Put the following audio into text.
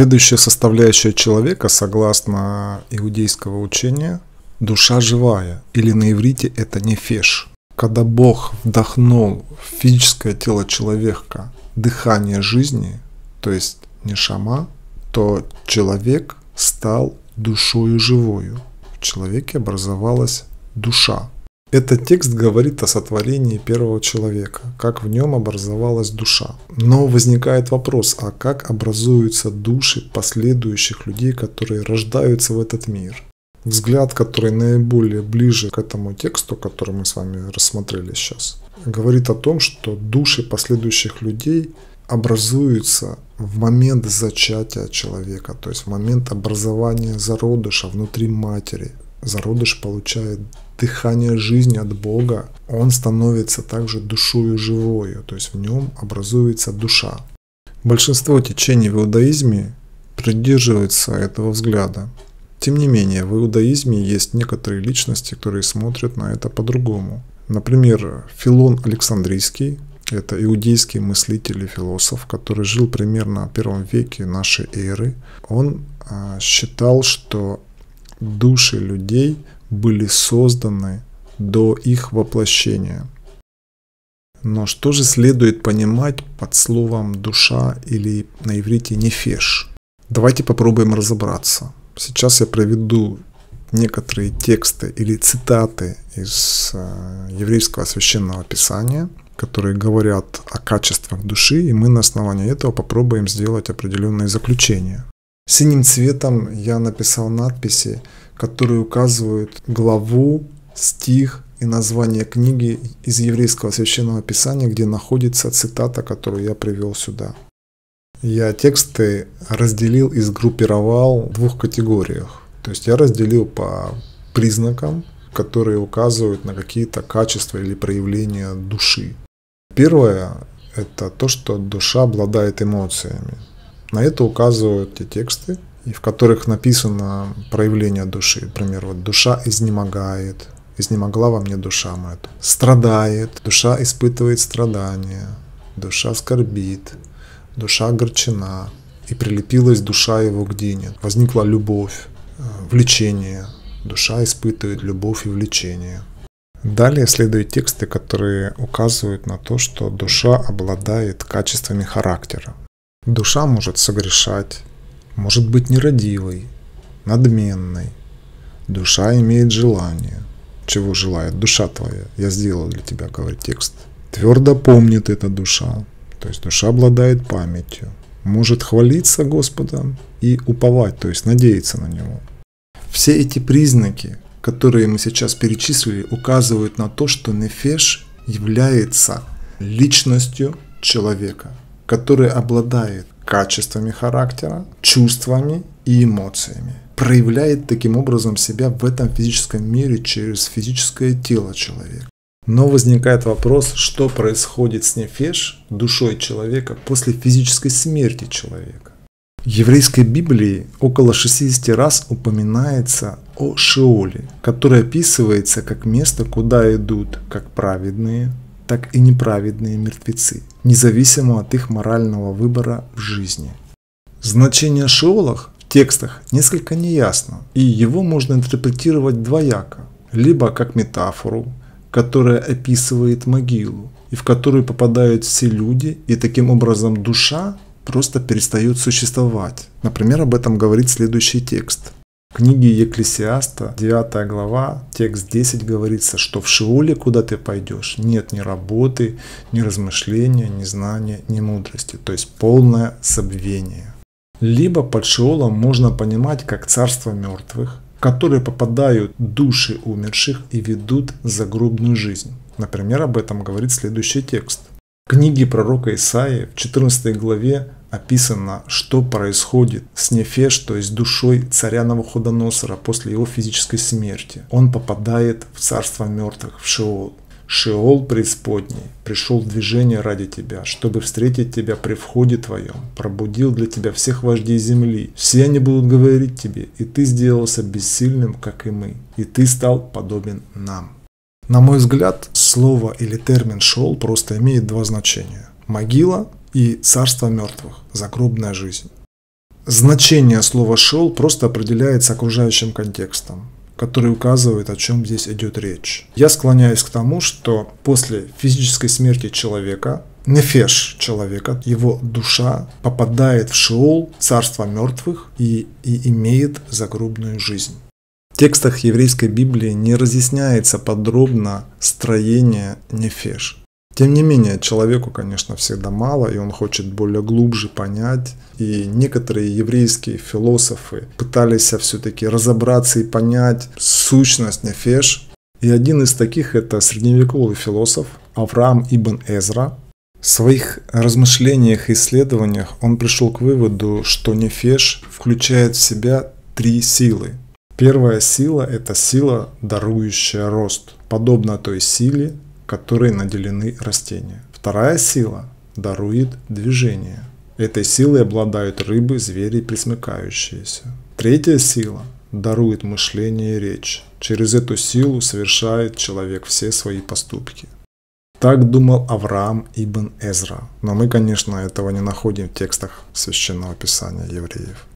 Следующая составляющая человека, согласно иудейского учения, душа живая, или на иврите это нефеш. Когда Бог вдохнул в физическое тело человека дыхание жизни, то есть не шама, то человек стал душою живою. В человеке образовалась душа. Этот текст говорит о сотворении первого человека, как в нем образовалась душа. Но возникает вопрос, а как образуются души последующих людей, которые рождаются в этот мир? Взгляд, который наиболее ближе к этому тексту, который мы с вами рассмотрели сейчас, говорит о том, что души последующих людей образуются в момент зачатия человека, то есть в момент образования зародыша внутри матери. Зародыш получает дыхание жизни от Бога, он становится также душою живою, то есть в нем образуется душа. Большинство течений в иудаизме придерживаются этого взгляда. Тем не менее, в иудаизме есть некоторые личности, которые смотрят на это по-другому. Например, Филон Александрийский, это иудейский мыслитель и философ, который жил примерно в первом веке нашей эры. Он а, считал, что души людей были созданы до их воплощения. Но что же следует понимать под словом душа или на иврите нефеш? Давайте попробуем разобраться. Сейчас я проведу некоторые тексты или цитаты из э, еврейского священного писания, которые говорят о качествах души, и мы на основании этого попробуем сделать определенные заключения. Синим цветом я написал надписи которые указывают главу, стих и название книги из еврейского священного писания, где находится цитата, которую я привел сюда. Я тексты разделил и сгруппировал в двух категориях. То есть я разделил по признакам, которые указывают на какие-то качества или проявления души. Первое – это то, что душа обладает эмоциями. На это указывают те тексты, в которых написано проявление души. Например, вот душа изнемогает, изнемогла во мне душа моя. Страдает, душа испытывает страдания, душа скорбит, душа огорчена. И прилепилась душа его к Дине. Возникла любовь, э, влечение. Душа испытывает любовь и влечение. Далее следуют тексты, которые указывают на то, что душа обладает качествами характера. Душа может согрешать, может быть нерадивой, надменной. Душа имеет желание. Чего желает душа твоя? Я сделал для тебя, говорит текст. Твердо помнит эта душа. То есть душа обладает памятью. Может хвалиться Господом и уповать, то есть надеяться на Него. Все эти признаки, которые мы сейчас перечислили, указывают на то, что нефеш является личностью человека, который обладает качествами характера, чувствами и эмоциями. Проявляет таким образом себя в этом физическом мире через физическое тело человека. Но возникает вопрос, что происходит с нефеш, душой человека, после физической смерти человека. В еврейской Библии около 60 раз упоминается о Шеоле, который описывается как место, куда идут как праведные, так и неправедные мертвецы, независимо от их морального выбора в жизни. Значение Шиолах в текстах несколько неясно, и его можно интерпретировать двояко, либо как метафору, которая описывает могилу, и в которую попадают все люди, и таким образом душа просто перестает существовать. Например, об этом говорит следующий текст – книге Екклесиаста, 9 глава, текст 10 говорится, что в Шиоле, куда ты пойдешь, нет ни работы, ни размышления, ни знания, ни мудрости, то есть полное забвение. Либо под Шиолом можно понимать как царство мертвых, в которые попадают души умерших и ведут загробную жизнь. Например, об этом говорит следующий текст. В книге пророка Исаии в 14 главе описано, что происходит с Нефеш, то есть душой царя Навуходоносора после его физической смерти. Он попадает в царство мертвых, в Шеол. Шеол преисподней пришел в движение ради тебя, чтобы встретить тебя при входе твоем, пробудил для тебя всех вождей земли. Все они будут говорить тебе, и ты сделался бессильным, как и мы, и ты стал подобен нам. На мой взгляд, слово или термин «шеол» просто имеет два значения. Могила и царство мертвых, загробная жизнь. значение слова «шел» просто определяется окружающим контекстом который указывает, о чем здесь идет речь. Я склоняюсь к тому, что после физической смерти человека нефеш человека, его душа попадает в Шиол, царство мертвых, и, и имеет загробную жизнь. В текстах еврейской Библии не разъясняется подробно строение нефеш. Тем не менее, человеку, конечно, всегда мало, и он хочет более глубже понять. И некоторые еврейские философы пытались все-таки разобраться и понять сущность Нефеш. И один из таких это средневековый философ Авраам Ибн Эзра. В своих размышлениях и исследованиях он пришел к выводу, что Нефеш включает в себя три силы. Первая сила – это сила, дарующая рост, подобно той силе, которой наделены растения. Вторая сила дарует движение. Этой силой обладают рыбы, звери, присмыкающиеся. Третья сила дарует мышление и речь. Через эту силу совершает человек все свои поступки. Так думал Авраам ибн Эзра. Но мы, конечно, этого не находим в текстах Священного Писания евреев.